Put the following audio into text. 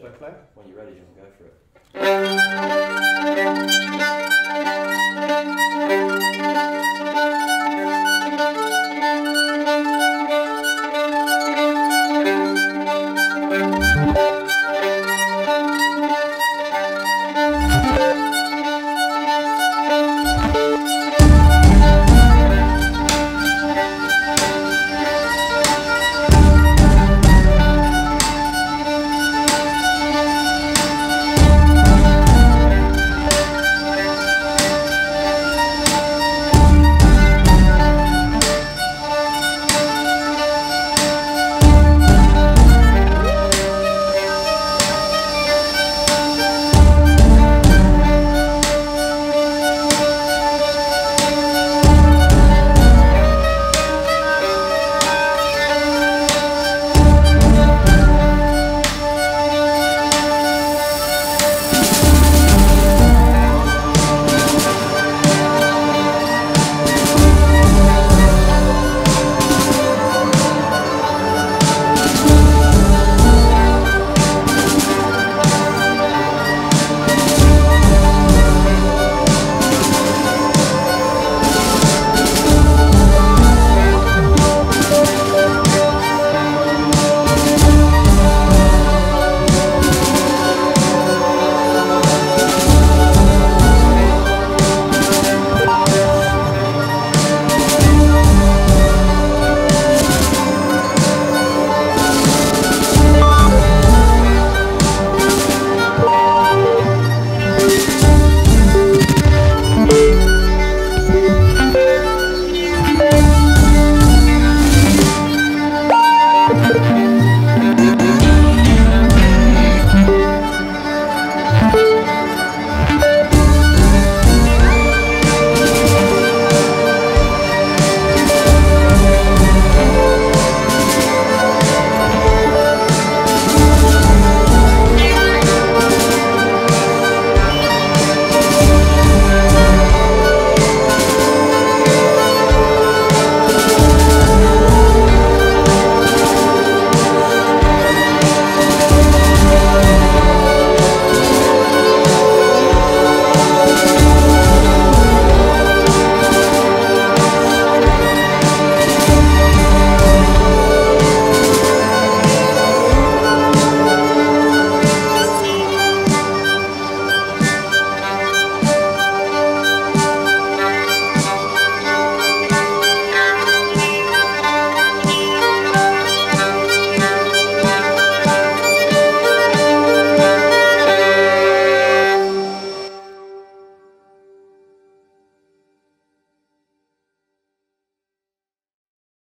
Should I play? When you're ready, just go for it.